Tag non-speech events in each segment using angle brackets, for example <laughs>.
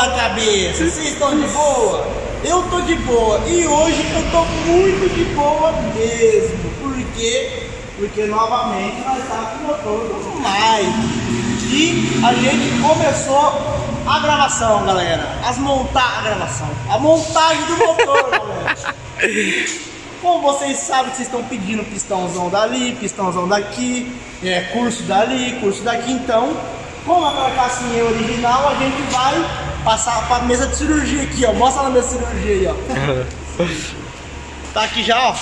da cabeça? Vocês estão de boa? Eu tô de boa. E hoje eu tô muito de boa mesmo. Por quê? Porque novamente nós estamos com o motor do mais. E a gente começou a gravação, galera. As montar a gravação. A montagem do motor, <laughs> galera. Como vocês sabem vocês estão pedindo pistãozão dali, pistãozão daqui, é, curso dali, curso daqui, então, com a carcassinha original, a gente vai passar para a mesa de cirurgia aqui, ó. Mostra na mesa de cirurgia aí, ó. <laughs> tá aqui já, ó.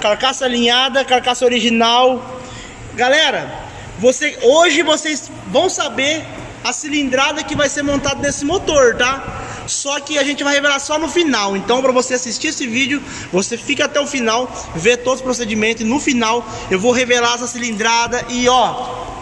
Carcaça alinhada, carcaça original. Galera, você, hoje vocês vão saber a cilindrada que vai ser montada nesse motor, tá? Só que a gente vai revelar só no final. Então, para você assistir esse vídeo, você fica até o final, vê todos os procedimentos. E no final, eu vou revelar essa cilindrada e ó.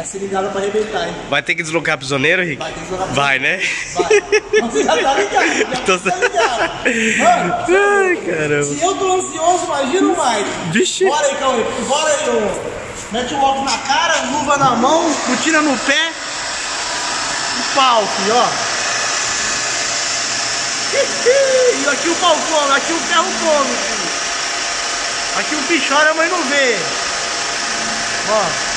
Vai cilindrada para arrebentar, hein? Vai ter que deslocar prisioneiro, Rick? Vai ter que deslocar Vai, né? Vai. Você já tá ligado, já <laughs> Tô tá ligado. Mano, Ai, caramba. se eu tô ansioso, imagina o Mike. Vixe. Bora aí, Cauê. Bora aí, ô. Mete o óculos na cara, luva na mão, botina no pé. E pau, filho, ó. E aqui o pau come, aqui o ferro come, filho. Aqui o bicho olha, mas não vê. Ó.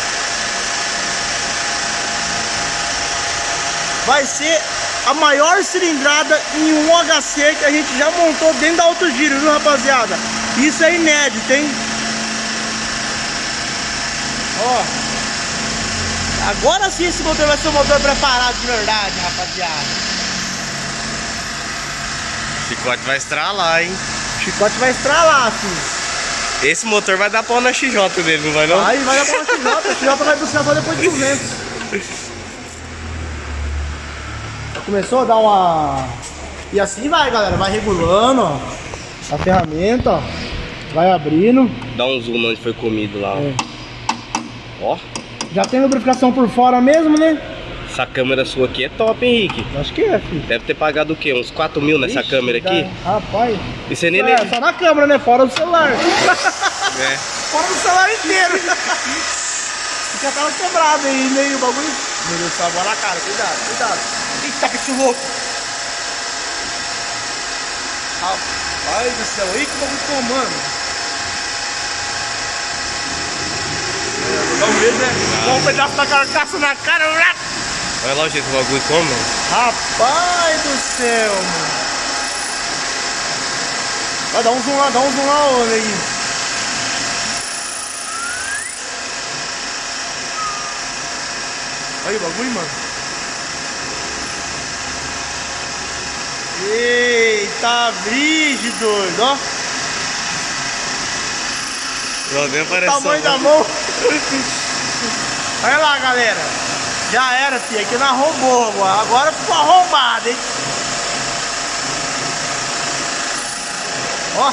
Vai ser a maior cilindrada em um HC que a gente já montou dentro da Auto Giro, viu, rapaziada? Isso é inédito, hein? Ó. Agora sim esse motor vai ser um motor preparado de verdade, rapaziada. Chicote vai estralar, hein? O chicote vai estralar, filho. Esse motor vai dar pau na XJ dele, não vai não? Aí vai dar pra XJ, a XJ vai buscar só depois de 200. <laughs> Começou a dar uma... E assim vai, galera, vai regulando, ó. A ferramenta, ó. Vai abrindo. Dá um zoom onde foi comido lá. ó. É. Ó, Já tem lubrificação por fora mesmo, né? essa câmera sua aqui é top, hein, Rick? Acho que é, filho. Deve ter pagado o quê? Uns 4 mil nessa Ixi, câmera aqui? Rapaz. E você nem... É, só na câmera, né? Fora do celular. <laughs> É. Fora do celular inteiro. <laughs> Fica aquela quebrada aí, meio bagulho. Meu Deus do céu, agora na cara, cuidado, cuidado. Eita, que louco. Rapaz do céu, aí que bagulho tomando. Dá um medo, né? Um pedaço da carcaça na cara. Olha lá o jeito que o bagulho come, mano. Rapaz do céu, mano. Vai dar um zoom lá, dá um zoom lá, ô neguinho. Olha o bagulho, mano. Eita, brígido, doido, ó. Lá vem aparecendo. Tamanho da mão. Olha lá, galera. Já era, filho. Aqui não arrombou agora. Agora ficou arrombado, hein? Ó.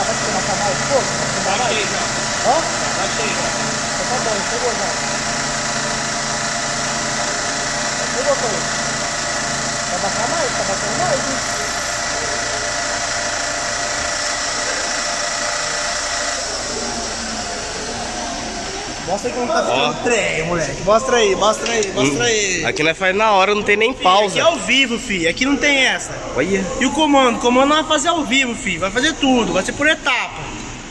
Vai baixar, vai ter baixar mais? Pô, vai mais? Hã? Então Tá bom, chegou já. Chegou, Cauê. Vai baixar mais? Tá baixando mais, hein? Mostra aí como tá ficando o trem, moleque. Mostra aí, mostra aí, mostra aí. Aqui nós faz na hora, não tem nem Aqui pausa. é ao vivo, fi. Aqui não tem essa. Olha. E o comando? O comando não vai fazer ao vivo, fi. Vai fazer tudo. Vai ser por etapa.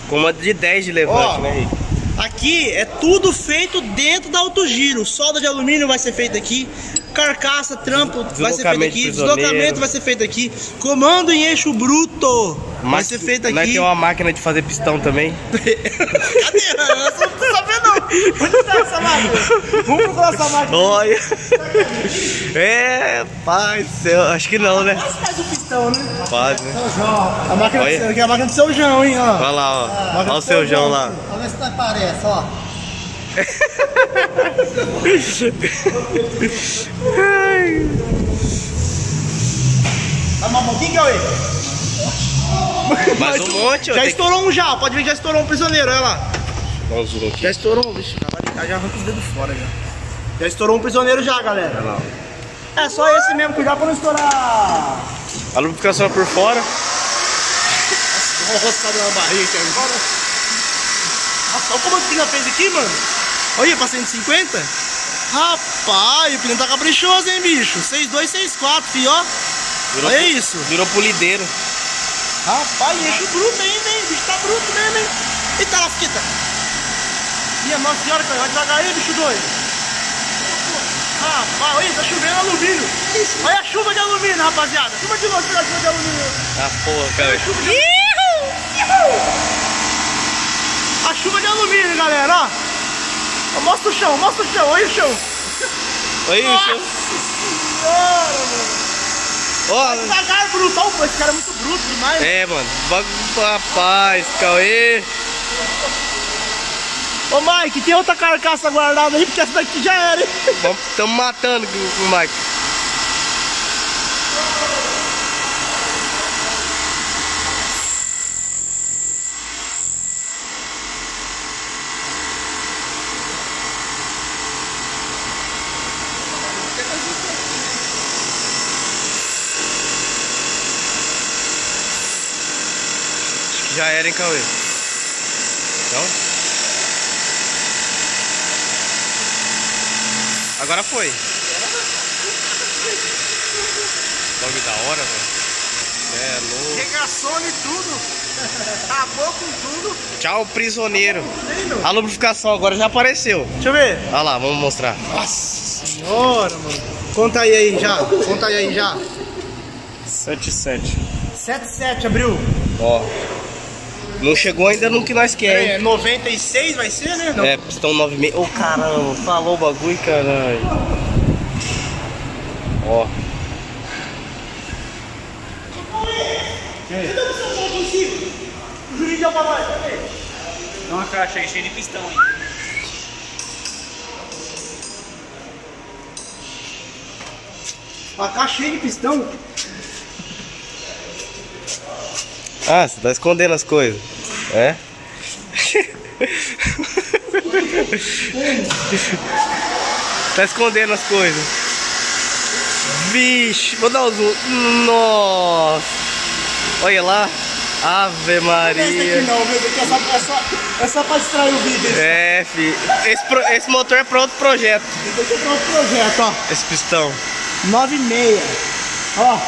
Com uma de 10 de levante, Ó. né? Aqui é tudo feito dentro da autogiro. Solda de alumínio vai ser feita aqui. Carcaça, trampo vai ser feito aqui. Deslocamento vai ser feito aqui. Comando em eixo bruto Vai Mas ser feito Nós aqui. tem uma máquina de fazer pistão também. <laughs> Cadê? Eu não tô sabendo não. Onde tá essa máquina? Vamos procurar essa máquina. Olha. <laughs> É, pai do céu. Acho que não, né? Mas faz o pistão, né? Faz, né? Seu João. A máquina, Olha. do, aqui é a máquina do seu João, hein? Ó. Olha lá, ó. Olha o seu João lá. Olha ver se não aparece, ó. Vai mais um pouquinho, Cauê? <laughs> Mais um monte, ó. Já estourou um já, pode ver que já estourou um prisioneiro, olha lá. Já estourou um, vai brincar, já arranca os dedos fora já. Já estourou um prisioneiro já, galera. Olha lá. É só esse mesmo, cuidado pra não estourar. A lubrificação é por fora. Nossa, uma barriga aqui agora? Nossa, olha como o Pina fez aqui, mano. Olha, pra 150. Rapaz, o Pina tá caprichoso, hein, bicho. 6264, fio, ó. Virou, Olha isso. Virou polideiro. Rapaz, eixo bruto ainda, hein? O bicho tá bruto mesmo, hein? Eita, lasqueta. Minha nossa senhora, cara, vai devagar aí, bicho doido. Rapaz, olha, tá chovendo alumínio. Olha a chuva de alumínio, rapaziada. Chuva de novo, chuva de alumínio. Ah, porra, cara. Chuva de A chuva de alumínio, galera, ó. Ó, Mostra o chão, mostra o chão, olha o chão. Olha isso. Senhora, mano. Ó, Devagar, bruto. Ó, esse cara é muito bruto demais. é, mano. Rapaz, Cauê. Ô, Mike, tem outra carcaça guardada aí, porque essa daqui já era, hein? Estamos matando o Mike. Já era, hein, Cauê? Não? Agora foi. Logo da hora, velho. É louco. Regaçou e tudo. Acabou com tudo. Tchau, prisioneiro. A lubrificação agora já apareceu. Deixa eu ver. Olha lá, vamos mostrar. Nossa senhora, mano. Conta aí aí já. Conta aí aí já. 77. 77 abriu. Ó. Não chegou ainda no que nós queremos. É, 96 vai ser, né? Não. É, pistão 96. Ô caramba, falou o bagulho, caralho. Ó. O juiz deu pra nós, cadê? Tem uma caixa aí cheia de pistão, hein? Uma caixa cheia de pistão. Ah, você tá escondendo as coisas. É? <laughs> tá escondendo as coisas. Vixe, vou dar um zoom. Nossa. Olha lá. Ave aqui Maria. não, meu Deus, que essa, essa, essa é pra distrair o vídeo. Esse É, fi. Esse, pro- esse motor é pra outro projeto. aqui é pra outro projeto, ó. Esse pistão. 9,6. Ó.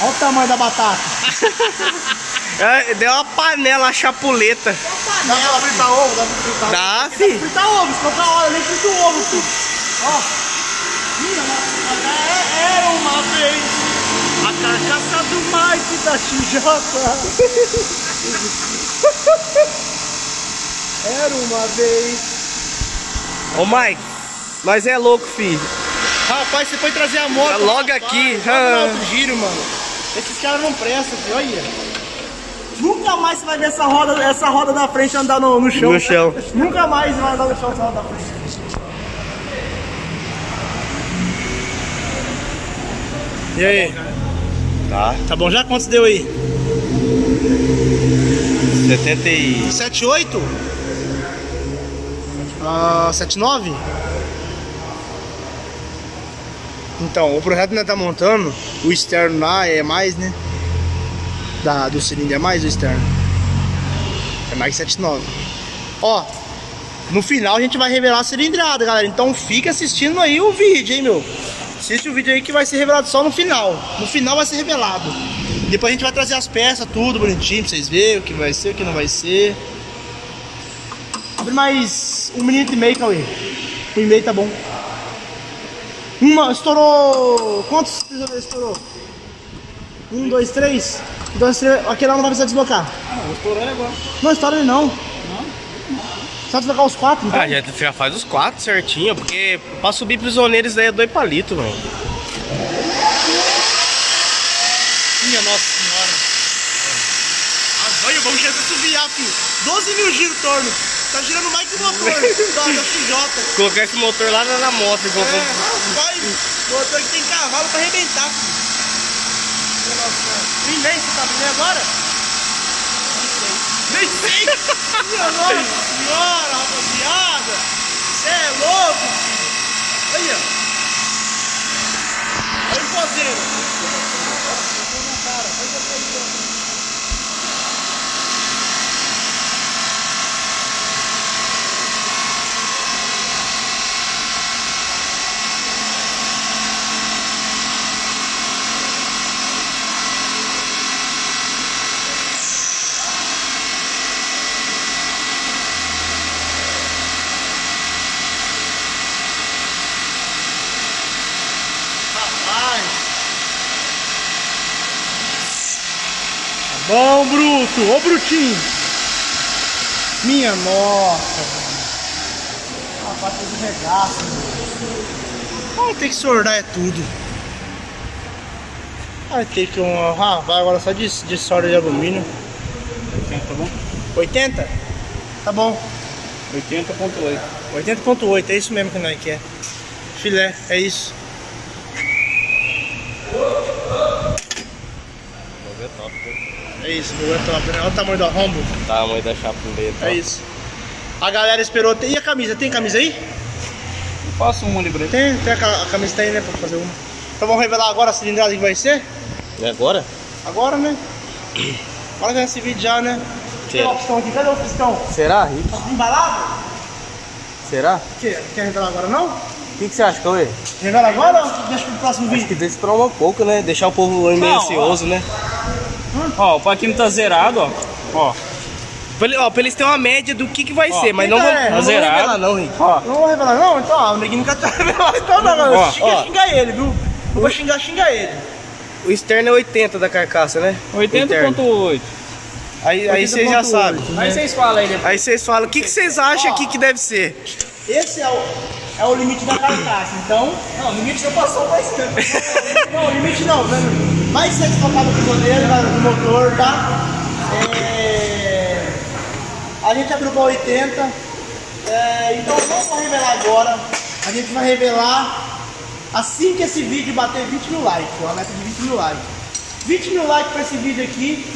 Olha o tamanho da batata. <laughs> É, deu uma panela, uma chapuleta. Dá pra fritar ovo? Dá pra fritar ovo? Dá, fi. Fritar ovo, se qualquer hora, nem frita o ovo, filho. Ó. Ih, mas é, era uma vez a carcaça do Mike da XJ. <laughs> Era uma vez. Ô Mike, nós é louco, filho. Rapaz, você foi trazer a moto. Tá logo rapaz, aqui, logo ah. giro, mano. Esses caras não prestam, filho. Olha. Nunca mais você vai ver essa roda, essa roda da frente andar no, no chão. No chão. Nunca mais você vai andar no chão essa roda da frente. E aí? Tá. Tá bom já? Quantos deu aí? 70 e... 78? Ah, 79? Então, o projeto que nós tá montando, o externo lá é mais, né? Da, do cilindro é mais o externo. É mais que 79. Ó, no final a gente vai revelar a cilindrada, galera. Então fica assistindo aí o vídeo, hein, meu. Assiste o vídeo aí que vai ser revelado só no final. No final vai ser revelado. Depois a gente vai trazer as peças, tudo bonitinho pra vocês verem o que vai ser, o que não vai ser. Abre mais um minuto e meio, Cauê. Um e meio tá bom. Uma, estourou. Quantos estourou? Um, dois, três. Então esse- aquele lá não vai precisar desblocar. Ah, vou estourar ele agora. Não, estoura ele não. Só desblocar os quatro, então. Ah, já, já faz os quatro certinho, porque pra subir prisioneiros daí é dois palitos, mano. Minha nossa senhora. Ah, olha, vamos chegar a subir, ah, filho. 12 mil giros torno. Tá girando mais que o motor da, da XJ. Colocar esse motor lá na, na moto, igual É, rapaz, o motor que tem cavalo pra arrebentar, filho. Nem nem, você tá vendo agora? Nem sei. Nem sei. <laughs> Minha nossa senhora, rapaziada. Você é louco, filho. Olha. Olha o poseiro. Rapaz. Tá bom, Bruto. Ô, Brutinho. Minha nossa. Rapaz, fez um regaço, mano. Vai ter que sordar é tudo. Vai ter que um. Ah, vai agora só de, de solda de alumínio. Tá bom? 80? Tá bom. 80.8. 80.8, é isso mesmo que nós quer. Filé, é isso. É isso, o é top, né? Olha o tamanho do arrombo. Tamanho da chapa É isso. A galera esperou. E a camisa? Tem camisa aí? Faço uma ali pra ele. Tem, tem a, a camisa tá aí, né? Pra fazer uma. Então vamos revelar agora a cilindrada que vai ser? É agora? Agora, né? Bora ver esse vídeo já, né? Tem Será? uma pistão aqui, cadê o pistão? Será, Rick? Tá embalado? Será? Quer, quer revelar agora não? O que, que você acha, Cauê? Revela agora ou deixa pro próximo Acho vídeo? que deixa esperar um pouco, né? Deixar o povo meio ansioso, né? Ó, o paquinho tá zerado, ó. Ó, Pra, ele- ó, pra eles terem uma média do que, que vai Ó, ser, mas não tá- vamos, é, não vamos zerado. revelar não, Rick. ó. Não vou revelar não? Então, ó, o neguinho nunca tá <laughs> revelado. Então não, não. Ó, xinga, ó. xinga ele, viu? Eu vou xingar, xinga ele. O externo é 80 da carcaça, né? O interno. 80.8. Aí, aí vocês já 80.8, sabem. Aí vocês falam aí depois. Aí vocês falam, o que, que vocês acham aqui que deve ser? Esse é o, é o limite da carcaça, então... Não, o limite já passou mais tempo. <laughs> Não, o limite não. né? Mais 100 tocadas do goleiro, da- do motor, tá? É... A gente abriu pra 80. É, então não vou revelar agora. A gente vai revelar assim que esse vídeo bater 20 mil likes. Uma meta de 20 mil likes. 20 mil likes pra esse vídeo aqui.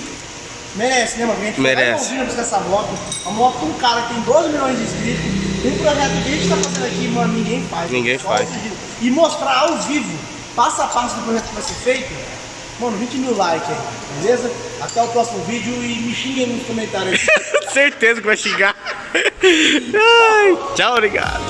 Merece, né, mano? A gente Merece. com essa moto. A moto de um cara que tem 12 milhões de inscritos. Um projeto que a gente tá fazendo aqui, mano, ninguém faz. Ninguém Só faz. E mostrar ao vivo, passo a passo do projeto que vai ser feito. Mano, 20 mil likes aí, beleza? Até o próximo vídeo e me xinguem nos comentários aí. <laughs> Certeza que vai xingar. <laughs> Ai, tchau, obrigado.